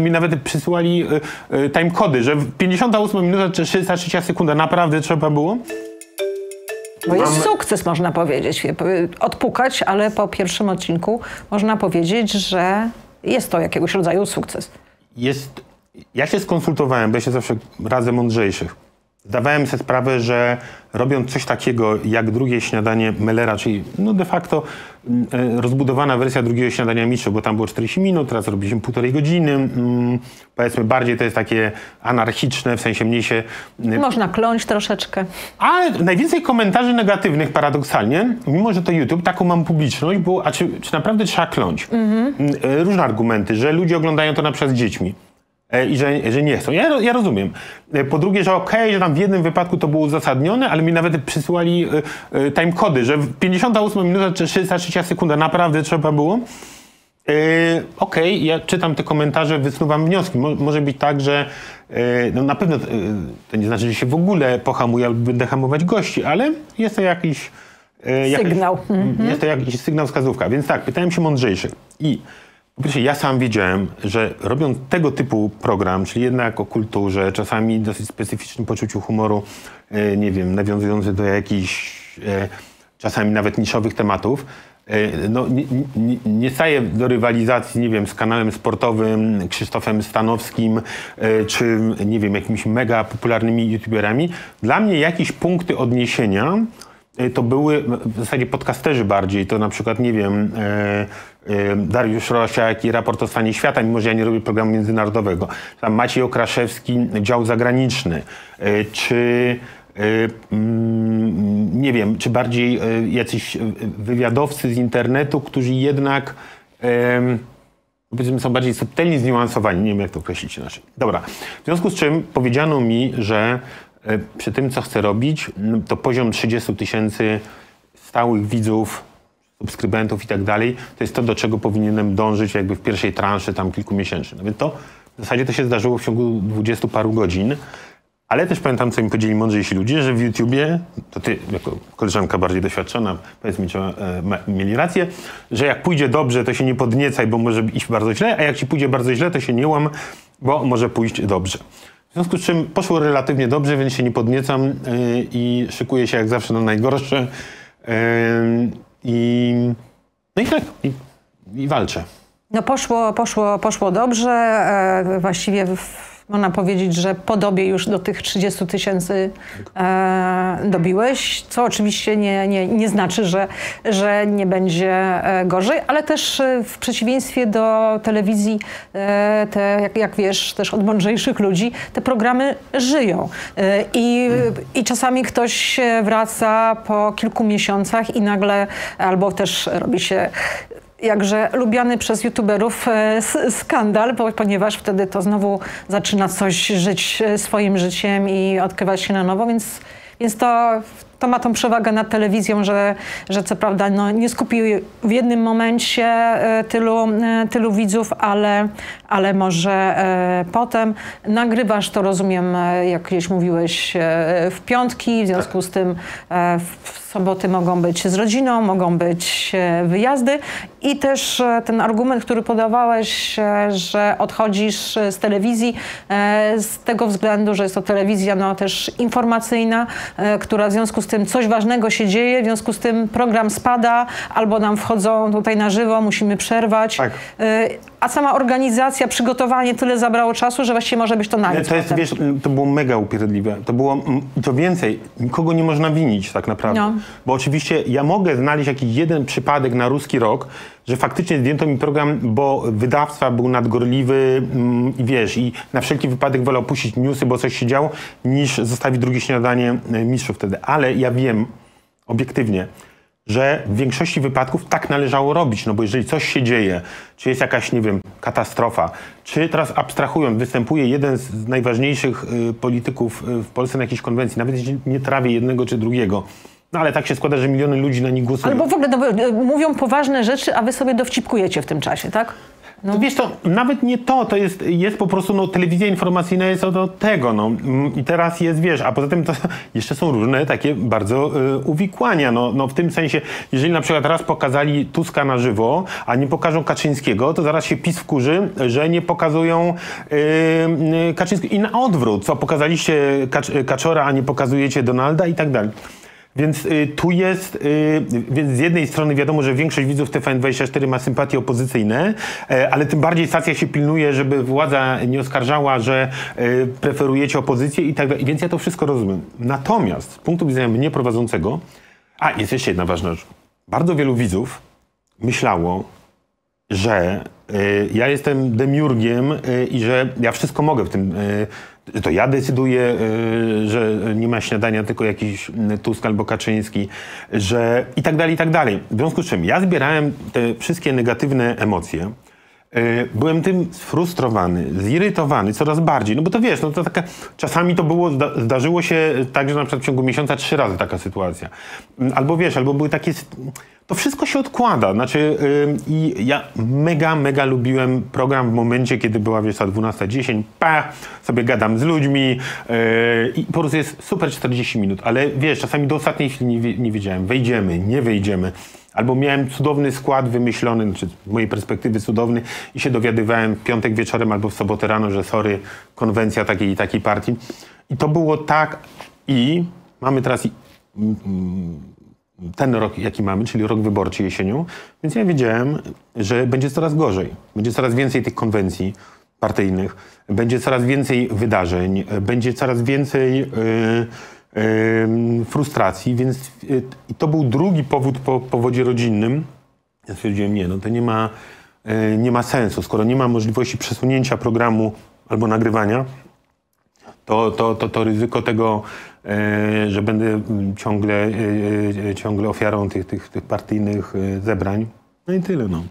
mi nawet przysyłali y, y, timecody, że w 58 minuta czy 63 sekunda naprawdę trzeba było. Bo jest sukces, można powiedzieć. Odpukać, ale po pierwszym odcinku można powiedzieć, że jest to jakiegoś rodzaju sukces. Jest, ja się skonsultowałem, bo ja się zawsze radzę mądrzejszych. Zdawałem sobie sprawę, że robiąc coś takiego jak drugie śniadanie Mellera, czyli no de facto mm, e, rozbudowana wersja drugiego śniadania mistrzów, bo tam było 40 minut, teraz robiliśmy półtorej godziny. Mm, powiedzmy bardziej to jest takie anarchiczne, w sensie mniej się... y, Można kląć troszeczkę. Ale najwięcej komentarzy negatywnych paradoksalnie, mimo że to YouTube, taką mam publiczność, było, a czy, czy naprawdę trzeba kląć? Mm, e, Różne argumenty, że ludzie oglądają to na przykład z dziećmi. E, I że, że nie chcą. Ja, ja rozumiem. E, Po drugie, że okej, że tam w jednym wypadku to było uzasadnione, ale mi nawet przysyłali e, timecody, że w 58 minuta czy 63 sekunda naprawdę trzeba było. E, Okej, ja czytam te komentarze, wysnuwam wnioski. Mo, może być tak, że e, no na pewno e, to nie znaczy, że się w ogóle pohamuję albo będę hamować gości, ale jest to jakiś... jakaś- Sygnał. Jest to jakiś sygnał, wskazówka. Więc tak, pytałem się mądrzejszych. I ja sam wiedziałem, że robiąc tego typu program, czyli jednak o kulturze, czasami dosyć specyficznym poczuciu humoru, e, nie wiem, nawiązujący do jakichś e, czasami nawet niszowych tematów, e, no, nie, nie, nie staję do rywalizacji, nie wiem, z kanałem sportowym Krzysztofem Stanowskim, czy nie wiem, jakimiś mega popularnymi youtuberami. Dla mnie jakieś punkty odniesienia to były w zasadzie podcasterzy bardziej, to na przykład, nie wiem, Dariusz Rosiak i raport o stanie świata, mimo że ja nie robię programu międzynarodowego. Tam Maciej Okraszewski, dział zagraniczny, e, czy e, mm, nie wiem, czy bardziej e, jacyś wywiadowcy z internetu, którzy jednak powiedzmy są bardziej subtelnie zniuansowani, nie wiem jak to określić inaczej. Dobra, w związku z czym powiedziano mi, że przy tym co chcę robić, to poziom 30 tysięcy stałych widzów, subskrybentów i tak dalej, to jest to, do czego powinienem dążyć jakby w pierwszej transzy tam kilkumiesięcznej. No więc to w zasadzie to się zdarzyło w ciągu dwudziestu paru godzin. Ale też pamiętam, co mi powiedzieli mądrzejsi ludzie, że w YouTubie, to ty jako koleżanka bardziej doświadczona, powiedz mi, czy e, mieli rację, że jak pójdzie dobrze, to się nie podniecaj, bo może iść bardzo źle, a jak ci pójdzie bardzo źle, to się nie łam, bo może pójść dobrze. W związku z czym poszło relatywnie dobrze, więc się nie podniecam e, i szykuję się jak zawsze na najgorsze. E, I, no i tak, i, i walczę. No poszło, poszło, poszło dobrze. E, właściwie w, można powiedzieć, że podobie już do tych 30 tysięcy e, dobiłeś, co oczywiście nie, nie, nie znaczy, że, że nie będzie e, gorzej, ale też e, w przeciwieństwie do telewizji, e, te, jak, jak wiesz, też od mądrzejszych ludzi, te programy żyją. E, i, I czasami ktoś wraca po kilku miesiącach i nagle albo też robi się jakże lubiany przez youtuberów e, skandal, ponieważ wtedy to znowu zaczyna coś żyć e, swoim życiem i odkrywać się na nowo, więc, więc to, to ma tą przewagę nad telewizją, że, że co prawda no, nie skupi w jednym momencie e, tylu, e, tylu widzów, ale, ale może e, potem. Nagrywasz to, rozumiem, jak gdzieś mówiłeś, w piątki, w związku z tym w soboty mogą być z rodziną, mogą być wyjazdy i też ten argument, który podawałeś, że odchodzisz z telewizji z tego względu, że jest to telewizja no, też informacyjna, która w związku z tym coś ważnego się dzieje, w związku z tym program spada albo nam wchodzą tutaj na żywo, musimy przerwać. Tak. A sama organizacja, przygotowanie tyle zabrało czasu, że właściwie może być to na nic To jest, wiesz, to było mega upierdliwe. To było, mm, to więcej, nikogo nie można winić tak naprawdę. No. Bo oczywiście ja mogę znaleźć jakiś jeden przypadek na ruski rok, że faktycznie zdjęto mi program, bo wydawca był nadgorliwy mm, i wiesz, i na wszelki wypadek wolał puścić newsy, bo coś się działo, niż zostawić drugie śniadanie e, mistrzów wtedy. Ale ja wiem obiektywnie, że w większości wypadków tak należało robić, no bo jeżeli coś się dzieje, czy jest jakaś, nie wiem, katastrofa, czy teraz abstrahując, występuje jeden z najważniejszych y, polityków y, w Polsce na jakiejś konwencji, nawet jeśli nie trawię jednego czy drugiego, no ale tak się składa, że miliony ludzi na nich głosują. Albo w ogóle no, e, mówią poważne rzeczy, a wy sobie dowcipkujecie w tym czasie, tak? To wiesz to, nawet nie to, to jest, jest po prostu, no, telewizja informacyjna jest od tego, no. Mm, I teraz jest, wiesz, a poza tym to jeszcze są różne takie bardzo y, uwikłania, no, no w tym sensie, jeżeli na przykład raz pokazali Tuska na żywo, a nie pokażą Kaczyńskiego, to zaraz się PiS wkurzy, że nie pokazują y, y, Kaczyńskiego. I na odwrót, co pokazaliście Kacz, Kaczora, a nie pokazujecie Donalda i tak dalej. Więc y, tu jest, y, więc z jednej strony wiadomo, że większość widzów TVN24 ma sympatie opozycyjne, e, ale tym bardziej stacja się pilnuje, żeby władza nie oskarżała, że y, preferujecie opozycję i tak dalej. Więc ja to wszystko rozumiem. Natomiast z punktu widzenia mnie prowadzącego, a jest jeszcze jedna ważna rzecz. Bardzo wielu widzów myślało, że y, ja jestem demiurgiem i że ja wszystko mogę w tym. To ja decyduję, y, że nie ma śniadania, tylko jakiś Tusk albo Kaczyński, że i tak dalej, i tak dalej. W związku z czym ja zbierałem te wszystkie negatywne emocje. Y, Byłem tym sfrustrowany, zirytowany coraz bardziej, no bo to wiesz, no to taka, czasami to było, zda, zdarzyło się tak, że na przykład w ciągu miesiąca trzy razy taka sytuacja. Mm, Albo wiesz, albo były takie, to wszystko się odkłada, znaczy i ja mega, mega lubiłem program w momencie, kiedy była, wiesz, ta 12.10, pa, sobie gadam z ludźmi y, i po prostu jest super 40 minut, ale wiesz, czasami do ostatniej chwili nie, nie wiedziałem, wejdziemy, nie wejdziemy. Albo miałem cudowny skład wymyślony, znaczy z mojej perspektywy cudowny i się dowiadywałem w piątek wieczorem albo w sobotę rano, że sorry, konwencja takiej i takiej partii. I to było tak i mamy teraz i, ten rok, jaki mamy, czyli rok wyborczy jesienią, więc ja wiedziałem, że będzie coraz gorzej. Będzie coraz więcej tych konwencji partyjnych, będzie coraz więcej wydarzeń, będzie coraz więcej yy, frustracji, więc yy, i to był drugi powód po powodzie rodzinnym. Ja stwierdziłem, nie, no to nie ma, yy, nie ma sensu. Skoro nie ma możliwości przesunięcia programu albo nagrywania, to, to, to, to ryzyko tego, e, że będę ciągle, e, e, ciągle ofiarą tych, tych, tych partyjnych e, zebrań. No i tyle, no.